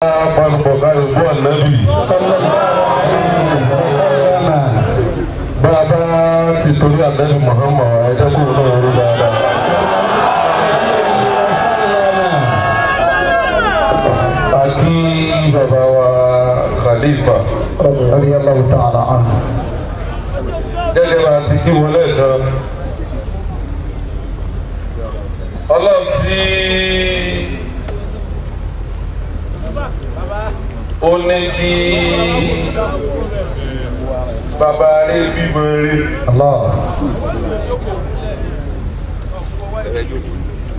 panupọ̀ káyọ̀ bọ́ ànábì. bàbá ti torí ànábì Muhammad ẹ̀jẹ̀ kúrò náà rí dáadáa. a kí bàbá wa Khalifa radiyallahu ta'ala anhu. gẹ́gẹ́ ó ní kí bàbá rẹ̀ bímọ rẹ̀. Allah.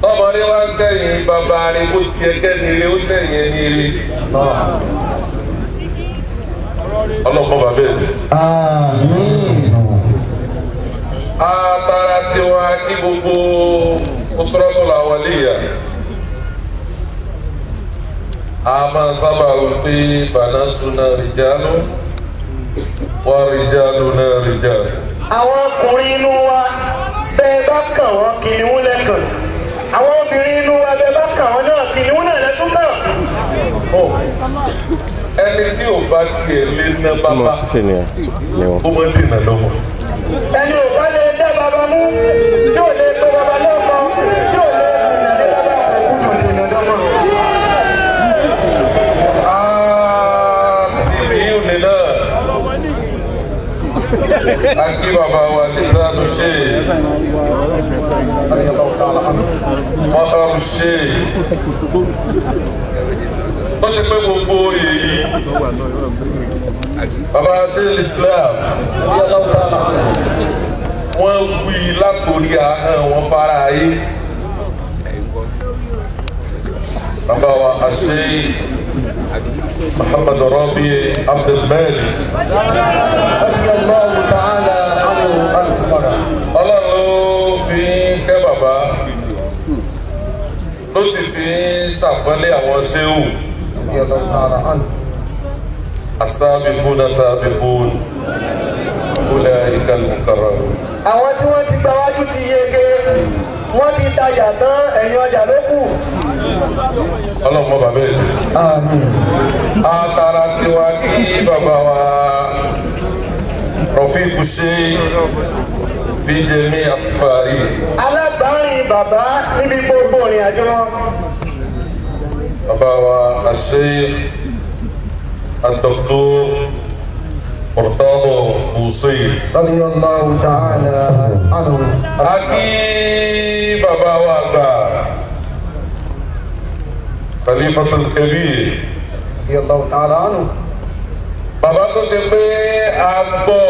ọmọdé wa ń sẹ́yìn bàbá rẹ̀ bó ti yẹ kẹ́ni rẹ̀ ó sẹ́yìn ẹni rẹ̀. Ọlọ́pàá bàbá ẹ̀. Àmín. atara tiwa kí gbogbo usratul awliya a máa sábà wípé banatuna rijalu wa rijaluna rijalu. àwọn ọkùnrin inú wa bẹ́ẹ̀ bá kàn wọ́n kìnìún lẹ́kàn àwọn obìnrin inú wa bẹ́ẹ̀ bá kàn wọ́n náà kìnìún náà lẹ́tún kàn. ẹni tí ò bá tiẹ̀ lé ná ó máa ń dènà lọ́wọ́. Akí bàbá wa lisanu ṣe Radiyallahu ta'ala anhu. mọ́tàrú ṣe ó ṣe pé gbogbo èyí bàbá ṣe islam Radiyallahu ta'ala anhu. wọ́n wí látòrí ahọ́n wọn fara ayé bàbá wa àṣẹ muhammad rabi abdulmalik Radiyallahu ta'ala ló sì fi ń ṣàpọ́nlé àwọn ṣéwù asábìkún asábìkún ulaika al-mukarramun. àwọn tí wọ́n ti gba wájú ti yege wọ́n ti tajà tán ẹ̀yìn ọjà ló kù. ọlọ́run mọ́ bàbá ẹ̀ Àmín. atara tiwa kí bàbá wa rọ̀fíìkù ṣe fi jẹ̀mí asfari alágbárin bàbá níbi gbogbo ìrìn àjò wọn. bàbá wa Sheikh Dr. Murtada Busiri. radiyallahu ta'ala anhu. a kí bàbá wa gbà Khalifatul Kabir. radiyallahu ta'ala anhu. bàbá tó ṣe pé a gbọ́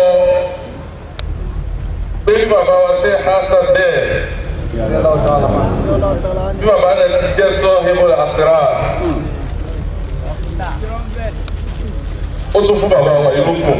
pé bàbá wa Sheikh Hasan bẹ́ẹ̀ bí bàbá náà ti jẹ́ sahibul asrar. Ó tún fún bàbá wa ìlú kù.